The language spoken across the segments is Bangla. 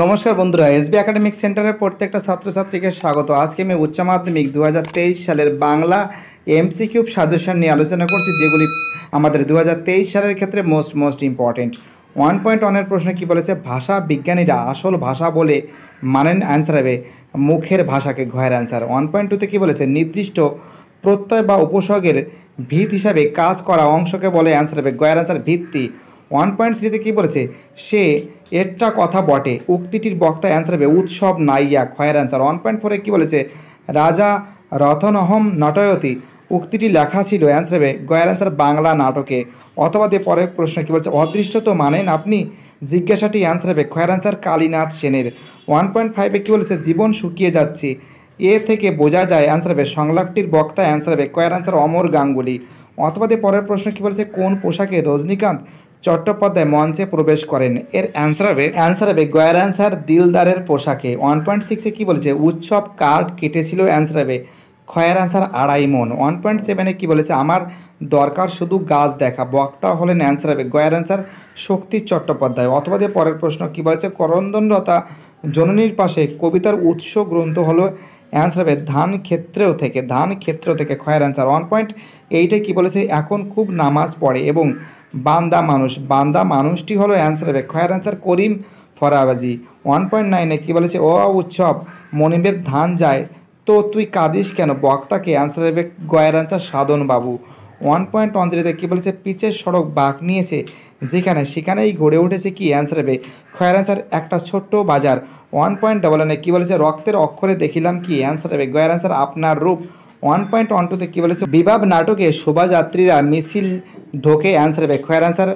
নমস্কার বন্ধুরা, এসবি একাডেমিক সেন্টারের প্রত্যেকটা ছাত্রছাত্রীকে স্বাগত। আজকে আমি উচ্চ মাধ্যমিক দু হাজার তেইশ সালের বাংলা এমসিকিউ সাজেশন নিয়ে আলোচনা করছি, যেগুলি আমাদের দু হাজার তেইশ সালের ক্ষেত্রে most most important one point ওয়ানের প্রশ্ন কী বলেছে? ভাষা বিজ্ঞানীরা আসল ভাষা বলে মানেন অ্যান্সার হবে মুখের ভাষাকে, ঘয়ের অ্যান্সার ওয়ান পয়েন্ট টুতে কী বলেছে? নির্দিষ্ট প্রত্যয় বা উপসর্গের ভিত হিসাবে কাজ করা অংশকে বলে অ্যান্সার হবে গয়ের অ্যান্সার ভিত্তি। ওয়ান পয়েন্ট থ্রিতে কী বলেছে? সে, একটা কথা বটে। উক্তিটির বক্তা অ্যান্সার হবে, উৎসব নাইয়া, ক্ষয়ের অ্যান্সার ওয়ান পয়েন্ট ফোরে কী বলেছে? রাজা রথনহম নটয়তি। উক্তিটি লেখা ছিল অ্যান্সার হবে, গয়ের অ্যান্সার বাংলা নাটকে। অথবা দিয়ে পরের প্রশ্ন কী বলছে? অদৃষ্ট তো মানেন আপনি? জিজ্ঞাসাটি অ্যান্সার হবে, ক্ষয়ের অ্যান্সার কালীনাথ সেনের। ওয়ান পয়েন্ট ফাইভে কী বলেছে? জীবন শুকিয়ে যাচ্ছে। এ থেকে বোঝা যায় অ্যান্সার হবে, সংলাপটির বক্তা অ্যান্সার হবে কয়ের অ্যান্সার অমর গাঙ্গুলি। অথবা দিয়ে পরের প্রশ্ন কী বলেছে? কোন পোশাকে রজনীকান্ত চট্টোপাধ্যায় মঞ্চে প্রবেশ করেন। এর অ্যান্সার হবে অ্যান্সার হবে গয়ের অ্যান্সার দিলদারের পোশাকে। ওয়ান পয়েন্ট সিক্সে কী বলেছে? উৎসব কার্ড কেটেছিল অ্যান্সার হবে ক্ষয়ের অ্যান্সার আড়াই মন। ওয়ান পয়েন্ট সেভেনে কী বলেছে? আমার দরকার শুধু গাছ দেখা। বক্তা হলেন অ্যান্সার হবে গয়ের অ্যান্সার শক্তি চট্টোপাধ্যায়। অথবা দিয়ে পরের প্রশ্ন কী বলেছে? করন্দনরতা জননীর পাশে কবিতার উৎস গ্রন্থ হলো অ্যান্সার হবে ধান ক্ষেত্রেও থেকে, ধান ক্ষেত্র থেকে ক্ষয়ের অ্যান্সার ওয়ান পয়েন্ট এইটে কী বলেছে? এখন খুব নামাজ পড়ে এবং বান্দা মানুষ। বান্দা মানুষটি হলো অ্যান্সার হবে। ক্ষয়ের অ্যান্সার করিম ফরাবাজি। ওয়ান পয়েন্ট নাইনে কী বলেছে? ও উৎসব, মনিবের ধান যায়, তো তুই কাঁদিস কেন? বক্তাকে অ্যান্সার হবে গয়ের অ্যান্সার সাধন বাবু। ওয়ান পয়েন্ট ওয়ান জিরোতে কী বলেছে? পিচের সড়ক বাঁক নিয়েছে, যেখানে সেখানেই গড়ে উঠেছে কি? অ্যান্সার হবে ক্ষয়ের অ্যান্সার একটা ছোট্ট বাজার। ওয়ান পয়েন্ট ডবল ওয়ানে কী বলেছে? রক্তের অক্ষরে দেখিলাম কি? অ্যান্সার হবে গয়ের অ্যান্সার আপনার রূপ। ওয়ান পয়েন্ট ওয়ান টুতে কী বলেছে? বিভাব নাটকে শোভাযাত্রীরা মিছিল ঢোকে অ্যান্সার হবে ক্ষয়ের অ্যান্সার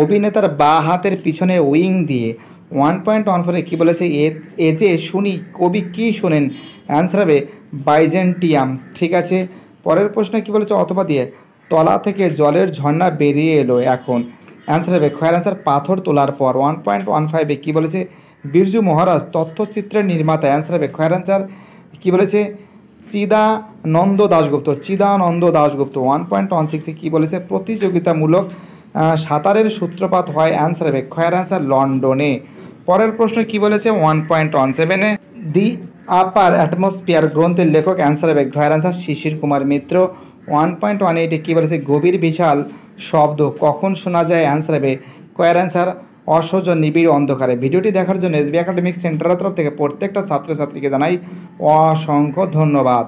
অভিনেতার বা হাতের পিছনে উইং দিয়ে। ওয়ান পয়েন্ট ওয়ান ফোরে কী বলেছে? এ যে শুনি, কবি কী শোনেন? অ্যান্সার হবে বাইজেন্টিয়াম ঠিক আছে? পরের প্রশ্নে কী বলেছে? অথবা দিয়ে, তলা থেকে জলের ঝর্ণা বেরিয়ে এলো এখন। অ্যান্সার হবে ক্ষয়ের অ্যান্সার পাথর তোলার পর। ওয়ান পয়েন্ট ওয়ান ফাইভে কী বলেছে? বিরজু মহারাজ, তথ্যচিত্রের নির্মাতা অ্যান্সার হবে ক্ষয়ের অ্যান্সার কী বলেছে? Chidananda Dasgupta Chidananda Dasgupta one point one সিক্সে কী বলেছে? প্রতিযোগিতামূলক সাঁতারের সূত্রপাত হয় অ্যান্সার হবে ক্ষয়ের অ্যান্সার লন্ডনে। পরের প্রশ্ন কি বলেছে? ওয়ান পয়েন্ট ওয়ান সেভেনে দি আপার অ্যাটমসফিয়ার গ্রন্থের লেখক অ্যান্সার হবে ক্ষয়ের answer Shishir Kumar Mitra. One point one এইটে কী বলেছে? গভীর বিশাল শব্দ, কখন শোনা যায় অ্যান্সার হবে কয়ের অ্যান্সার অসহজ নিবিড় অন্ধকারে। ভিডিওটি দেখার জন্য এসবি একাডেমিক সেন্টারের তরফ থেকে প্রত্যেকটা ছাত্রছাত্রীকে জানাই অসংখ্য ধন্যবাদ।